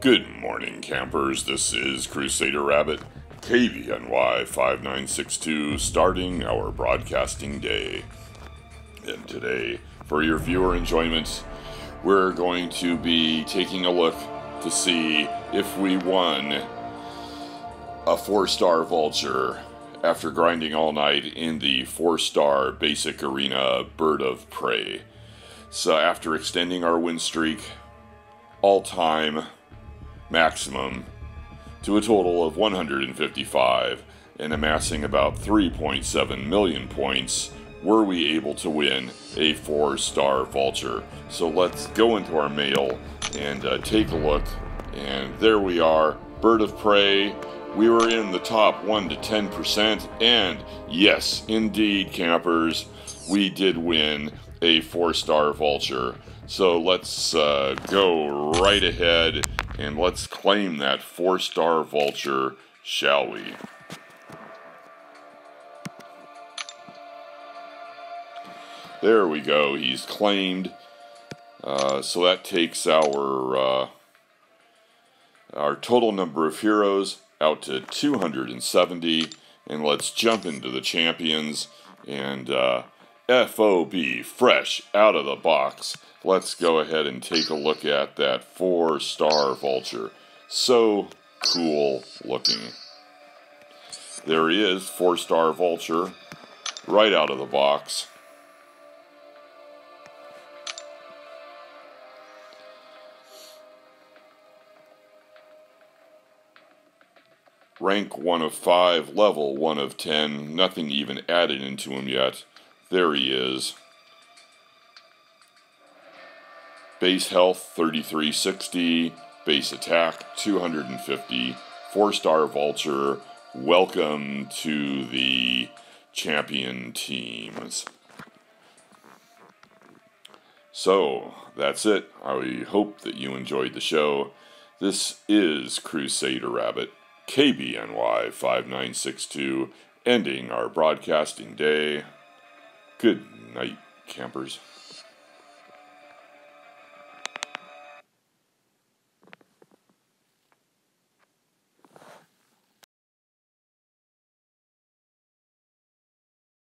Good morning, campers. This is Crusader Rabbit, KBNY 5962, starting our broadcasting day. And today, for your viewer enjoyment, we're going to be taking a look to see if we won a four star vulture after grinding all night in the four star basic arena bird of prey. So, after extending our win streak all time maximum to a total of 155 and amassing about 3.7 million points, were we able to win a four star vulture. So let's go into our mail and uh, take a look. And there we are, Bird of Prey. We were in the top 1 to 10%. And yes, indeed, campers, we did win a four star vulture. So let's uh, go right ahead and let's claim that four star vulture, shall we? There we go, he's claimed. Uh, so that takes our uh, our total number of heroes out to 270. And let's jump into the champions. And uh, FOB, fresh out of the box. Let's go ahead and take a look at that four star vulture. So cool looking. There he is, four star vulture, right out of the box. Rank 1 of 5, level 1 of 10, nothing even added into him yet. There he is. Base health 3360, base attack 250, 4 star vulture. Welcome to the champion teams. So, that's it. I hope that you enjoyed the show. This is Crusader Rabbit, KBNY 5962, ending our broadcasting day. Good night, campers.